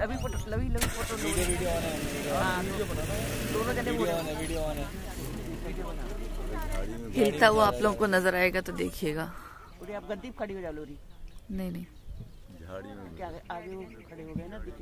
Lavi photo Lavi Lavi photo video video on है video बनाना दोनों जने वीडियो ऑन है वीडियो ऑन है। हाँ, तो हिलता हुआ आप लोगों को नज़र आएगा तो देखिएगा। उरे आप गद्दी खड़ी हो जाओ लोरी। नहीं नहीं। झाड़ी में क्या आगे वो खड़े हो गए ना पीछे